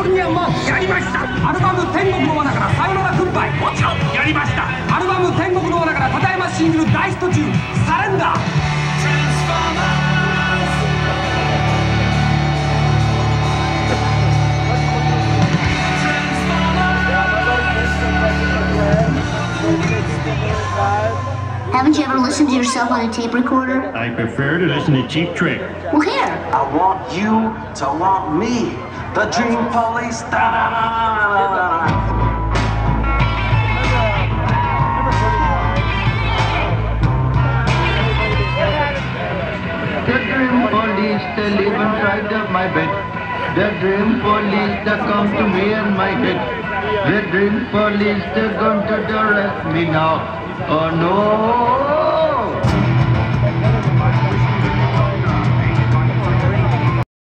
オルニアンもやりました。アルバム「天国の罠」から「さよなら軍配」もちろんやりました。アルバム「天国の罠」からただいまシングル大ヒット中「サレンダー」Haven't you ever listened to yourself on a tape recorder? I prefer to listen to Cheap Trick. Well, here I want you to want me. The Dream Police. Da-da-da-da-da-da. The dream police, they live inside of my bed. The dream police, they come to me in my head. The dream police, they're going to arrest me now. Oh no!